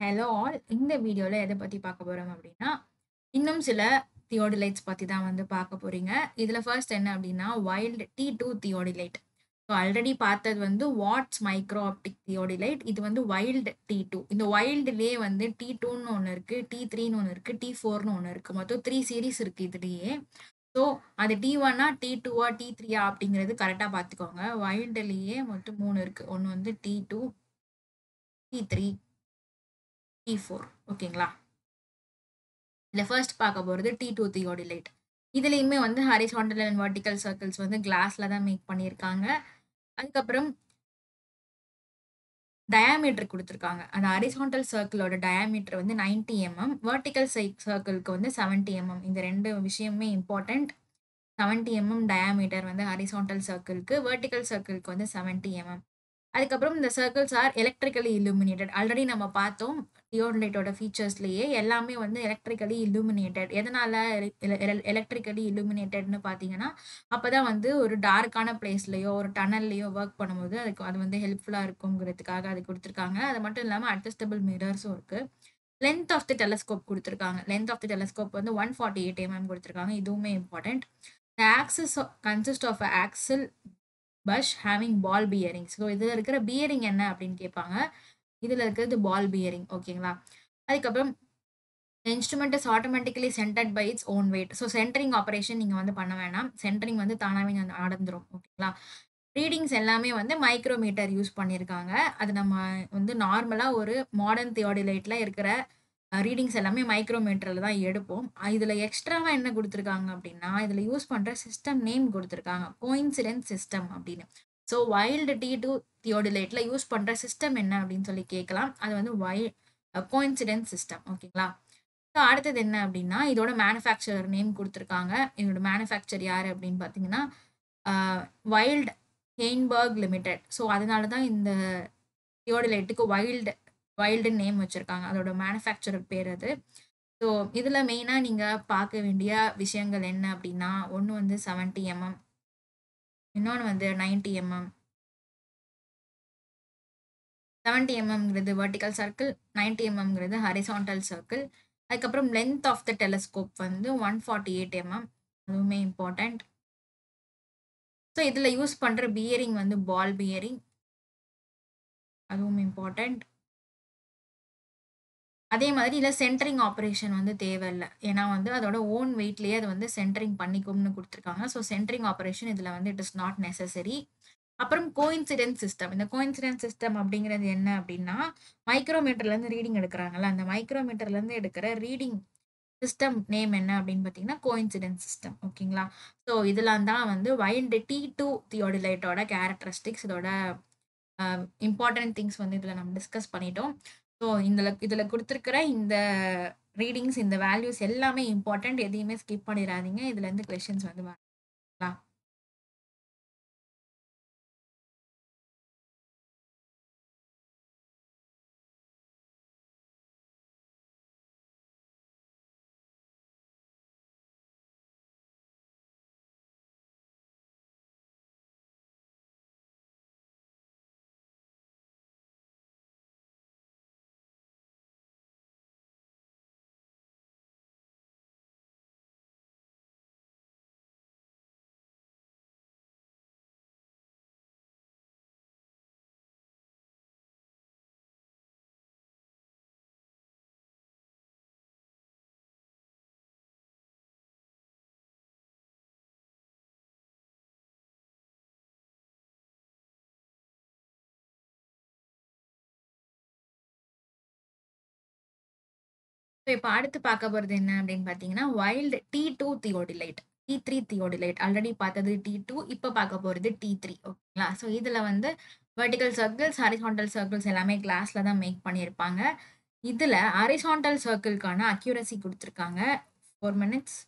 Hello all இந்த வீடியோவில் எதை பற்றி பார்க்க போகிறோம் அப்படின்னா இன்னும் சில தியோடிலைட்ஸ் பற்றி தான் வந்து பார்க்க போகிறீங்க இதில் ஃபர்ஸ்ட் என்ன அப்படின்னா Wild T two theodolite so already பார்த்தது வந்து வாட்ஸ் மைக்ரோ ஆப்டிக் தியோடிலைட் இது வந்து வைல்டு டி டூ இந்த வைல்டுலேயே வந்து டி டூன்னு ஒன்று இருக்குது டி த்ரீன்னு ஒன்று இருக்குது டி ஃபோர்னு ஒன்று இருக்குது மொத்தம் த்ரீ சீரீஸ் இருக்குது இதுலேயே. ஸோ அது டி ஒன்னா டி டூவா டி த்ரீயா அப்படிங்கிறது கரெக்டாக பார்த்துக்கோங்க. வைல்டுலேயே மொத்தம் மூணு இருக்குது ஒன்று வந்து T two T three E T four ஓகேங்களா? இதில் ஃபர்ஸ்ட் பார்க்க போகிறது டி டூ தியோடிலைட் இதுலேயுமே வந்து ஹாரிசாண்டல் அண்ட் வர்டிக்கல் சர்க்கிள்ஸ் வந்து கிளாஸில் தான் மேக் பண்ணியிருக்காங்க. அதுக்கப்புறம் டயாமீட்டர் கொடுத்துருக்காங்க. அந்த ஹரிசாண்டல் சர்க்கிளோட டயாமீட்டர் வந்து நைன்டி எம்எம் வெர்டிக்கல் சை சர்க்கிளுக்கு வந்து செவன்ட்டி எம்எம் இந்த ரெண்டு விஷயமே இம்பார்ட்டண்ட் செவன்ட்டி எம்எம் டயாமீட்டர் வந்து ஹரிசாண்டல் சர்க்கிள்க்கு வெர்டிக்கல் சர்க்கிளுக்கு வந்து செவன்ட்டி எம்எம் அதுக்கப்புறம் இந்த circles are electrically illuminated already நம்ம பார்த்தோம் டியோட்லைட்டோட ஃபீச்சர்ஸ்லேயே எல்லாமே வந்து எலக்ட்ரிக்கலி இல்லுமினேட்டட் எதனால எலக்ட்ரிக்கலி இல்லுமினேட்டட்னு பார்த்தீங்கன்னா அப்போ தான் வந்து ஒரு டார்க்கான பிளேஸ்லையோ ஒரு டனல்லையோ ஒர்க் பண்ணும்போது அதுக்கு அது வந்து ஹெல்ப்ஃபுல்லாக இருக்குங்கிறதுக்காக அது கொடுத்துருக்காங்க. அது மட்டும் இல்லாமல் அட்ஜஸ்டபிள் மிரர்ஸும் இருக்குது லென்த் ஆஃப் தி டெலஸ்கோப் கொடுத்துருக்காங்க. லென்த் ஆஃப் தி டெலஸ்கோப் வந்து ஒன் ஃபார்ட்டி எயிட் எம்எம் கொடுத்துருக்காங்க. இதுவுமே important the axis consist of axle bush having ball bearing so இதில் இருக்கிற பியரிங் என்ன அப்படின்னு கேட்பாங்க. இதில் இருக்கிறது பால் பியரிங் ஓகேங்களா அதுக்கப்புறம் instrument is automatically centred by its own weight so centring operation நீங்கள் வந்து பண்ண வேணாம். சென்டரிங் வந்து தானாகவே நடந்துரும் ஓகேங்களா ரீடிங்ஸ் எல்லாமே வந்து மைக்ரோமீட்டர் யூஸ் பண்ணியிருக்காங்க அது நம்ம வந்து நார்மலாக ஒரு மாடர்ன் தியோடிலைட்டில் இருக்கிற ரீடிங்ஸ் எல்லாமே மைக்ரோமீட்டரில் தான் எடுப்போம். இதில் எக்ஸ்ட்ராவாக என்ன கொடுத்துருக்காங்க அப்படின்னா இதில் யூஸ் பண்ணுற சிஸ்டம் நேம் கொடுத்துருக்காங்க. கோயின்சிடென்ஸ் சிஸ்டம் அப்படின்னு. ஸோ வைல்டு டி டூ தியோடிலைட்டில் யூஸ் பண்ணுற சிஸ்டம் என்ன அப்படின்னு சொல்லி கேட்கலாம். அது வந்து வை கோயின்சிடென்ஸ் சிஸ்டம் ஓகேங்களா ஸோ அடுத்தது என்ன அப்படின்னா இதோட மேனுஃபேக்சரர் நேம் கொடுத்துருக்காங்க. இதோட மேனுஃபேக்சர் யார் அப்படின்னு பார்த்தீங்கன்னா வைல்ட் ஹெயின்பர்க் லிமிடெட் ஸோ அதனால தான் இந்த தியோடிலைட்டுக்கு வைல்டு வைல்டு நேம் வச்சுருக்காங்க. அதோட மேனுஃபேக்சரர் பேர் அது. ஸோ இதில் மெயினாக நீங்கள் பார்க்க வேண்டிய விஷயங்கள் என்ன அப்படின்னா ஒன்று வந்து செவன்ட்டி எம்எம் இன்னொன்று வந்து நைன்டி எம்எம் செவன்ட்டி எம்எம்ங்கிறது வெர்டிக்கல் சர்க்கிள் நைன்டி எம்எம்ங்கிறது ஹரிசாண்டல் சர்க்கிள் அதுக்கப்புறம் லென்த் ஆஃப் த டெலஸ்கோப் வந்து ஒன் ஃபார்ட்டி எயிட் எம்எம் அதுவுமே இம்பார்ட்டண்ட் ஸோ இதில் யூஸ் பண்ணுற பியரிங் வந்து பால் பியரிங் அதுவும் இம்பார்ட்டண்ட் அதே மாதிரி இதில் சென்டரிங் ஆப்ரேஷன் வந்து தேவையில்லை. ஏன்னா வந்து அதோட ஓன் வெயிட்லேயே அது வந்து சென்டரிங் பண்ணிக்கும்னு கொடுத்துருக்காங்க. ஸோ சென்டரிங் ஆப்ரேஷன் இதில் வந்து இட் இஸ் நாட் நெசசரி அப்புறம் கோயின்சிடென்ட் சிஸ்டம் இந்த கோயின்சிடென்ட் சிஸ்டம் அப்படிங்கிறது என்ன அப்படின்னா மைக்ரோமீட்டர்லேருந்து ரீடிங் எடுக்கிறாங்கல்ல அந்த மைக்ரோமீட்டர்லேருந்து எடுக்கிற ரீடிங் சிஸ்டம் நேம் என்ன அப்படின்னு பார்த்தீங்கன்னா கோயின்சிடென்ட் சிஸ்டம் ஓகேங்களா? ஸோ இதெல்லாம் தான் வந்து வைல்டு டி டூ தியோடிலைட்டோட கேரக்டரிஸ்டிக்ஸ் இதோட இம்பார்ட்டன்ட் திங்ஸ் வந்து இதில் நம்ம டிஸ்கஸ் பண்ணிட்டோம். ஸோ இதில் இதில் கொடுத்துருக்கிற இந்த ரீடிங்ஸ் இந்த வேல்யூஸ் எல்லாமே இம்பார்ட்டண்ட் எதையுமே ஸ்கிப் பண்ணிடாதீங்க இதுலேருந்து கொஷின்ஸ் வந்து வரலாம். இப்போ அடுத்து பார்க்க போகிறது என்ன அப்படின்னு பார்த்தீங்கன்னா Wild T two theodolite T three theodolite already பார்த்தது டி டூ இப்போ பார்க்க போகிறது டி த்ரீ ஓகேங்களா? ஸோ இதில் வந்து வெர்டிக்கல் சர்க்கிள்ஸ் ஹரிசாண்டல் சர்க்கிள்ஸ் எல்லாமே கிளாஸில் தான் மேக் பண்ணியிருப்பாங்க. இதில் ஹரிசாண்டல் சர்க்கிள்க்கான அக்யூரசி கொடுத்துருக்காங்க. ஃபோர் மினிட்ஸ்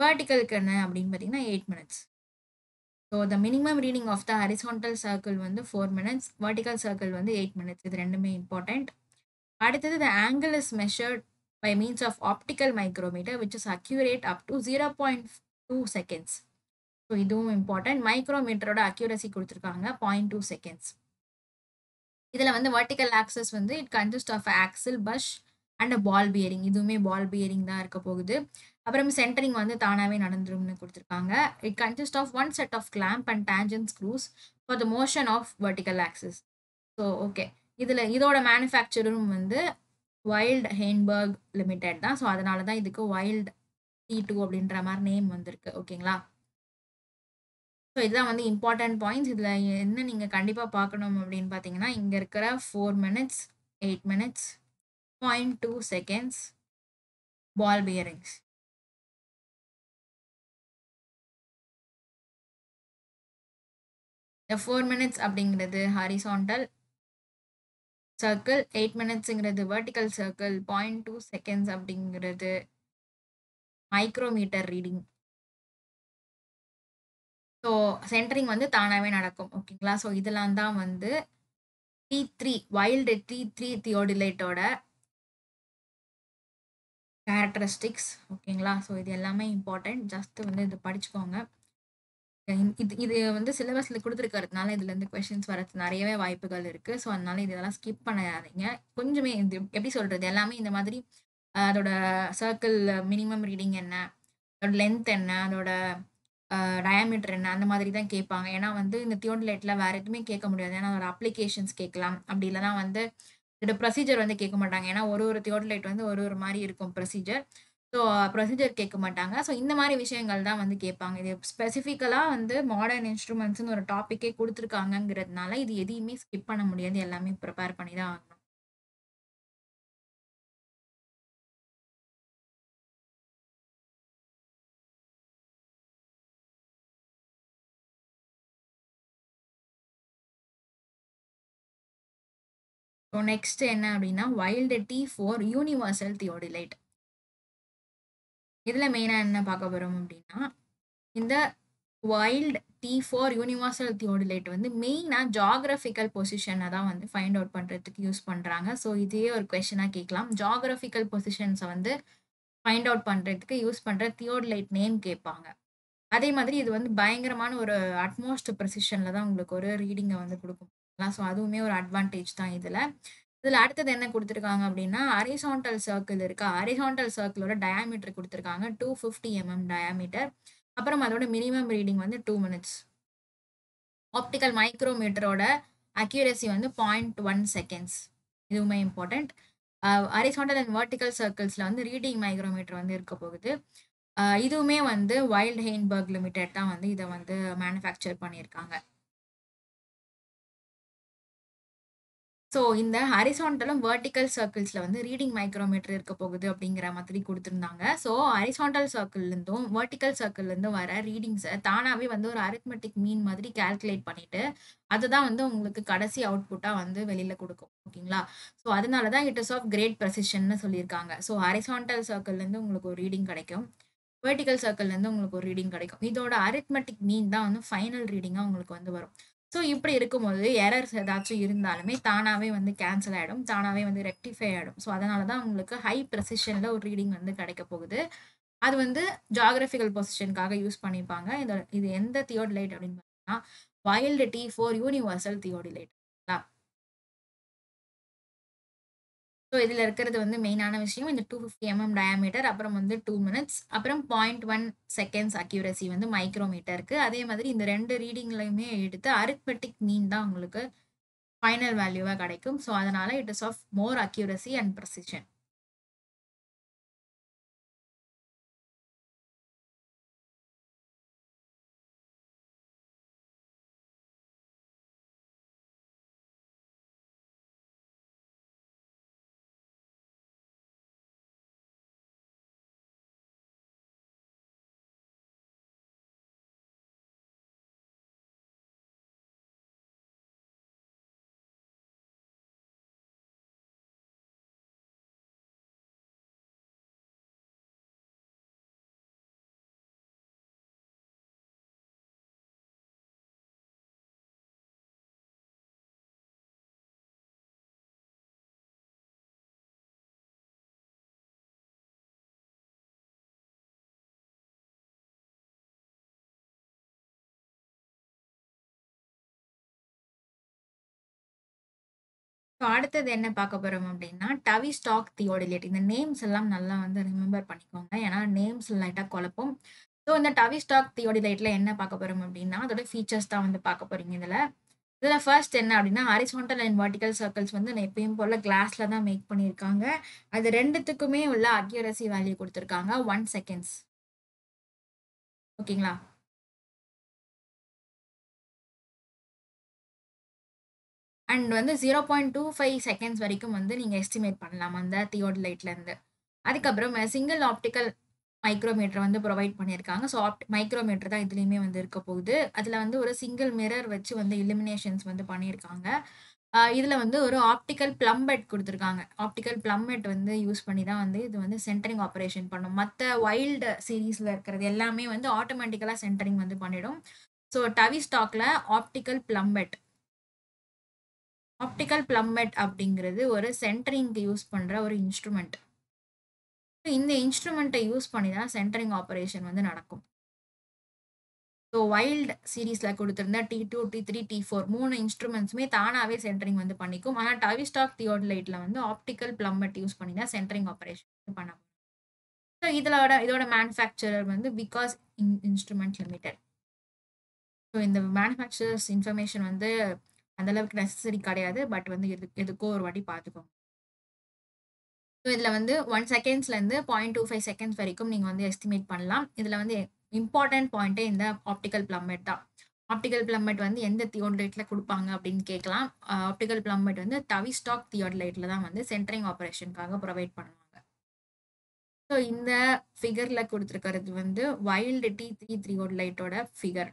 வேர்டிக்கலுக்கு என்ன அப்படின்னு பார்த்தீங்கன்னா eight minutes so the minimum reading of the horizontal circle வந்து ஃபோர் மினிட்ஸ் வெர்டிக்கல் சர்க்கிள் வந்து எயிட் மினிட்ஸ் இது ரெண்டுமே இம்பார்ட்டண்ட் அடுத்தது the angle is measured by means of optical micrometer which is accurate up to 0.2 seconds. So இதுவும் important மைக்ரோமீட்டரோட accuracy கொடுத்துருக்காங்க point two seconds இதில் வந்து வெர்டிகல் ஆக்சஸ் வந்து it consist of axle bush and ball bearing இதுவுமே ball bearing தான் இருக்க போகுது. அப்புறம் சென்டரிங் வந்து தானாகவே நடந்துரும்னு கொடுத்துருக்காங்க. It consist of one set of clamp and tangent screws for the motion of vertical axis so okay இதில் இதோட மேனுஃபேக்சரும் வந்து வைல்ட் ஹேன்பர்க் லிமிடெட் தான். ஸோ அதனால தான் இதுக்கு வைல்ட் டி டூ அப்படின்ற மாதிரி நேம் வந்திருக்கு. ஓகேங்களா ஸோ இதுதான் வந்து இம்பார்ட்டன்ட் பாயிண்ட்ஸ் இதில் என்ன நீங்கள் கண்டிப்பாக பார்க்கணும் அப்படின்னு பார்த்தீங்கன்னா இங்கே இருக்கிற four minutes eight minutes point two seconds ball bearings இந்த ஃபோர் மினிட்ஸ் அப்படிங்கிறது horizontal circle eight மினிட்ஸுங்கிறது vertical circle point two seconds அப்படிங்கிறது மைக்ரோமீட்டர் ரீடிங் ஸோ சென்டரிங் வந்து தானாகவே நடக்கும் ஓகேங்களா ஸோ இதெல்லாம் தான் வந்து T three Wild T three தியோடிலைட்டோட characteristics ஓகேங்களா ஸோ இது எல்லாமே இம்பார்ட்டன்ட் ஜஸ்ட் வந்து இது படிச்சுக்கோங்க. இது இது வந்து சிலபஸ்ல கொடுத்துருக்கறதுனால இதுலேருந்து கொஸ்டின்ஸ் வரது நிறையவே வாய்ப்புகள் இருக்கு. ஸோ அதனால இதெல்லாம் ஸ்கிப் பண்ணாதீங்க. கொஞ்சமே இது எப்படி சொல்றது? எல்லாமே இந்த மாதிரி அதோட சர்க்கிள் மினிமம் ரீடிங் என்ன? அதோட லென்த் என்ன? அதோட டயாமீட்டர் என்ன? அந்த மாதிரி தான் கேட்பாங்க. ஏன்னா வந்து இந்த தியோன்லைட்ல வேறு எதுவுமே கேட்க முடியாது. ஏன்னா அதோட அப்ளிகேஷன்ஸ் கேட்கலாம். அப்படி இல்லைனா வந்து இதோட ப்ரொசீஜர் வந்து கேட்க மாட்டாங்க. ஏன்னா ஒரு ஒரு தியோட்லைட் வந்து ஒரு ஒரு மாதிரி இருக்கும் ப்ரொசீஜர் ஸோ ப்ரொசீஜர் uh, கேட்க மாட்டாங்க. ஸோ இந்த மாதிரி விஷயங்கள் தான் வந்து கேட்பாங்க. இது ஸ்பெசிஃபிக்கலாக வந்து மாடர்ன் இன்ஸ்ட்ருமெண்ட்ஸ்னு ஒரு டாப்பிக்கே கொடுத்துருக்காங்கங்கிறதுனால இது எதையுமே ஸ்கிப் பண்ண முடியாது. எல்லாமே ப்ரிப்பேர் பண்ணி தான் ஆகணும். ஸோ நெக்ஸ்ட் என்ன அப்படின்னா Wild T four universal theodolite இதில் மெயினாக என்ன பார்க்க போகிறோம் அப்படின்னா இந்த Wild T four universal theodolite வந்து மெயினாக ஜாகிரபிக்கல் பொசிஷனை தான் வந்து ஃபைண்ட் அவுட் பண்ணுறதுக்கு யூஸ் பண்ணுறாங்க ஸோ இதே ஒரு கொஷனாக கேட்கலாம். ஜாகிரபிக்கல் பொசிஷன்ஸை வந்து ஃபைண்ட் அவுட் பண்ணுறதுக்கு யூஸ் பண்ணுற தியோடிலைட் நேம் கேட்பாங்க. அதே மாதிரி இது வந்து பயங்கரமான ஒரு அட்மோஸ்ட் ப்ரெசிஷனில் தான் உங்களுக்கு ஒரு ரீடிங்கை வந்து கொடுக்கும். ஸோ அதுவுமே ஒரு அட்வான்டேஜ் தான் இதில். இதில் அடுத்தது என்ன கொடுத்துருக்காங்க அப்படின்னா அரிசாண்டல் சர்க்கிள் இருக்கா. அரிசாண்டல் சர்க்கிளோட டயாமீட்டர் கொடுத்துருக்காங்க. Two fifty mm mm diameter அப்புறம் அதோட மினிமம் ரீடிங் வந்து டூ மினிட்ஸ் ஆப்டிக்கல் மைக்ரோமீட்டரோட அக்யூரசி வந்து பாயிண்ட் ஒன் செகண்ட்ஸ் இதுவுமே இம்பார்ட்டண்ட் அரிசாண்டல் அண்ட் வெர்டிக்கல் சர்க்கிள்ஸில் வந்து ரீடிங் மைக்ரோமீட்டர் வந்து இருக்க போகுது. இதுவுமே வந்து வைல்ட் ஹெயின்பர்க் லிமிடெட் தான் வந்து இதை வந்து மேனுஃபேக்சர் பண்ணியிருக்காங்க ஸோ இந்த ஹரிசாண்டலும் வேர்டிக்கல் சர்க்கிள்ஸில் வந்து ரீடிங் மைக்ரோமீட்டர் இருக்க போகுது அப்படிங்கிற மாதிரி கொடுத்துருந்தாங்க. ஸோ ஹரிசாண்டல் சர்க்கிள்லேருந்தும் வேர்டிக்கல் சர்க்கிள்லேருந்தும் வர ரீடிங்ஸை தானாகவே வந்து ஒரு அரித்மெட்டிக் மீன் மாதிரி கால்குலேட் பண்ணிட்டு அதுதான் வந்து உங்களுக்கு கடைசி அவுட்புட்டாக வந்து வெளியில் கொடுக்கும். ஓகேங்களா? ஸோ அதனால தான் இட் இஸ் ஆஃப் கிரேட் ப்ரெசிஷன்னு சொல்லியிருக்காங்க. ஸோ ஹரிசாண்டல் சர்க்கிள்லேருந்து உங்களுக்கு ஒரு ரீடிங் கிடைக்கும். வேர்டிக்கல் சர்க்கிள்லேருந்து உங்களுக்கு ஒரு ரீடிங் கிடைக்கும். இதோட அரித்மெட்டிக் மீன் தான் வந்து ஃபைனல் ரீடிங்காக உங்களுக்கு வந்து வரும். ஸோ இப்படி இருக்கும்போது எரர்ஸ் ஏதாச்சும் இருந்தாலுமே தானாகவே வந்து கேன்சல் ஆகிடும் தானாகவே வந்து ரெக்டிஃபை ஆகிடும் ஸோ அதனால தான் உங்களுக்கு ஹை ப்ரெசிஷனில் ஒரு ரீடிங் வந்து கிடைக்க போகுது. அது வந்து ஜாகிரபிக்கல் பொசிஷனுக்காக யூஸ் பண்ணிப்பாங்க. இதோட இது எந்த தியோடிலைட் அப்படின்னு பார்த்தீங்கன்னா Wild T four universal theodolite so இதில் இருக்கிறது வந்து மெயினான விஷயம் இந்த டூ ஃபிஃப்டி எம்எம் டயாமீட்டர் அப்புறம் வந்து டூ மினிட்ஸ் அப்புறம் பாயிண்ட் ஒன் செகண்ட்ஸ் அக்யூரசி வந்து மைக்ரோமீட்டருக்கு அதே மாதிரி இந்த ரெண்டு ரீடிங்லையுமே எடுத்து அரித்மெட்டிக் மீன் தான் உங்களுக்கு ஃபைனல் வேல்யூவாக கிடைக்கும். ஸோ அதனால் it is of more accuracy and precision இப்போ அடுத்தது என்ன பார்க்க போறோம் அப்படின்னா, டவி ஸ்டாக் தியோடிலேட். இந்த நேம்ஸ் எல்லாம் நல்லா வந்து ரிமெம்பர் பண்ணிக்கோங்க. ஏன்னா நேம்ஸ் லைட்டாக குழப்பம் ஸோ இந்த டவி ஸ்டாக் தியோடிலேட்ல என்ன பார்க்க போறோம் அப்படின்னா, அதோட ஃபீச்சர்ஸ் தான் வந்து பார்க்க போறீங்க இதில் இதில் ஃபர்ஸ்ட் என்ன அப்படின்னா, ஹாரிசான்டல் அண்ட் வர்டிக்கல் சர்க்கிள்ஸ் வந்து எப்பயும் போல கிளாஸில் தான் மேக் பண்ணியிருக்காங்க. அது ரெண்டுத்துக்குமே உள்ள அக்யூரசி வேல்யூ கொடுத்துருக்காங்க ஒன் செகண்ட்ஸ். ஓகேங்களா? அண்ட் வந்து 0.25 செகண்ட்ஸ் வரைக்கும் வந்து நீங்கள் எஸ்டிமேட் பண்ணலாம் அந்த தியோடலைட்லேருந்து. அதுக்கப்புறம் சிங்கிள் ஆப்டிக்கல் மைக்ரோமீட்டர் வந்து ப்ரொவைட் பண்ணியிருக்காங்க. ஸோ ஆப்ட் மைக்ரோமீட்டர் தான் இதுலேயுமே வந்து இருக்க போகுது. அதில் வந்து ஒரு சிங்கிள் மிரர் வச்சு வந்து இலுமினேஷன்ஸ் வந்து பண்ணியிருக்காங்க. இதில் வந்து ஒரு ஆப்டிக்கல் பிளம்பெட் கொடுத்துருக்காங்க ஆப்டிக்கல் பிளம்பெட் வந்து யூஸ் பண்ணி தான் வந்து இது வந்து சென்டரிங் ஆப்பரேஷன் பண்ணும். மற்ற வைல்டு சீரீஸில் இருக்கிறது எல்லாமே வந்து ஆட்டோமேட்டிக்கலாக சென்டரிங் வந்து பண்ணிடும். ஸோ டவி ஸ்டாக்கில் ஆப்டிக்கல் பிளம்பெட். ஆப்டிக்கல் பிளம்மெட் அப்படிங்கிறது ஒரு சென்டரிங்க்கு யூஸ் பண்ணுற ஒரு இன்ஸ்ட்ருமெண்ட் இந்த இன்ஸ்ட்ருமெண்ட்டை யூஸ் பண்ணி தான் சென்டரிங் ஆப்ரேஷன் வந்து நடக்கும். So wild சீரிஸ்ல குடுத்திருந்த T2, T3, T4 3 இன்ஸ்ட்ருமென்ட்ஸுமே தானாவே சென்டரிங் வந்து பண்ணிக்கும். ஆனால் டவிஸ்டாக் தியோட்லைட்டில் வந்து ஆப்டிக்கல் பிளம்மெட் யூஸ் பண்ணி தான் சென்டரிங் ஆப்ரேஷன் பண்ண ஸோ இதோட இதோட மேனுஃபேக்சரர் வந்து because in instrument limited. So இந்த மேனுஃபேக்சரர்ஸ் இன்ஃபர்மேஷன் வந்து அந்த அளவுக்கு நெசசரி கிடையாது. பட் வந்து எது எதுக்கோ ஒரு வாட்டி பார்த்துக்கோங்க. ஸோ இதில் வந்து ஒன் செகண்ட்ஸ்லேருந்து 0.25 செகண்ட்ஸ் வரைக்கும் நீங்கள் வந்து எஸ்டிமேட் பண்ணலாம். இதில் வந்து இம்பார்ட்டன்ட் பாயிண்ட்டே இந்த ஆப்டிக்கல் பிளம்பெட் தான். ஆப்டிக்கல் பிளம்பெட் வந்து எந்த தியோடலைட்ல கொடுப்பாங்க அப்படின்னு கேட்கலாம். ஆப்டிக்கல் ஆப்டிகல் பிளம்பெட் வந்து டவிஸ்டாக் தியோடலைட்ல தான் வந்து சென்டரிங் ஆப்ரேஷனுக்காக ப்ரொவைட் பண்ணுவாங்க. ஸோ இந்த ஃபிகரில் கொடுத்துருக்கிறது வந்து வைல்ட் T3 தியோடலைட்டோட ஃபிகர்.